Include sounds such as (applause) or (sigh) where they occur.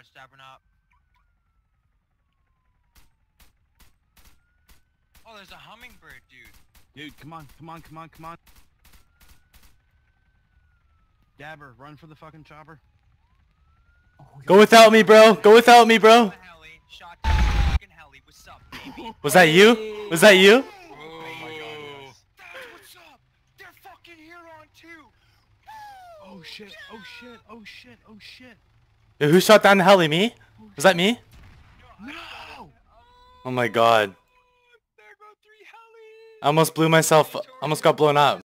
Dodge stabbing up. Oh, there's a hummingbird, dude. Dude, come on, come on, come on, come on. Dabber, run for the fucking chopper. Go without me, bro. Go without me, bro. The heli, shot down the fucking heli. What's up, baby? (laughs) Was that you? Was that you? Oh my god, yes. That's what's up. They're fucking here on too. Oh shit, oh shit, oh shit, oh shit. Yo, who shot down the heli? Me? Was that me? No! Oh my god. There go three helis. I almost blew myself. Almost got blown up.